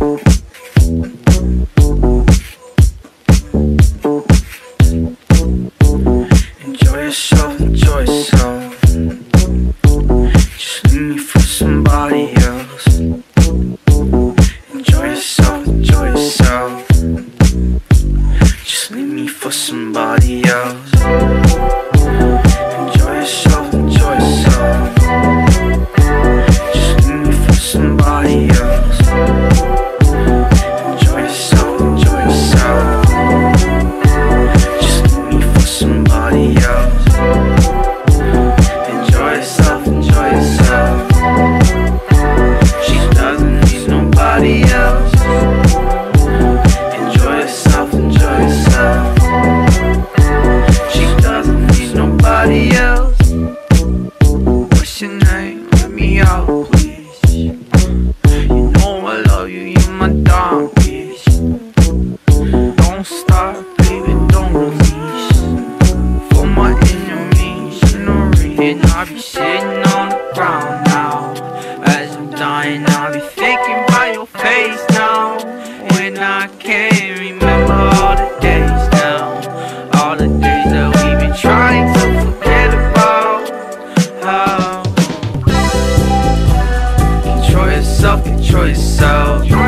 Enjoy yourself, enjoy yourself. Just leave me for somebody else. Enjoy yourself, enjoy yourself. dying, I'll be sitting on the ground now. As I'm dying, I'll be thinking about your face now. When I can't remember all the days now, all the days that we've been trying to forget about. Oh. Control yourself, control yourself.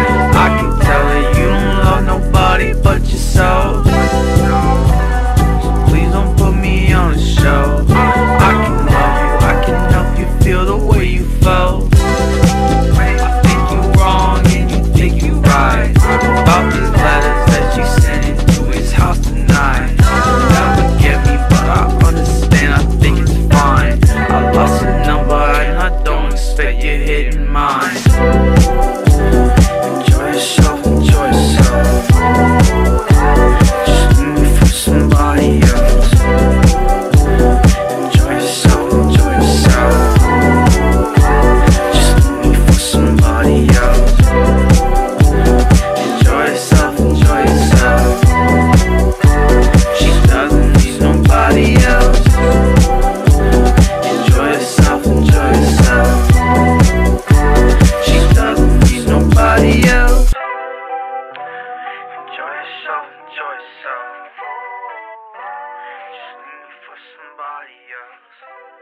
audios.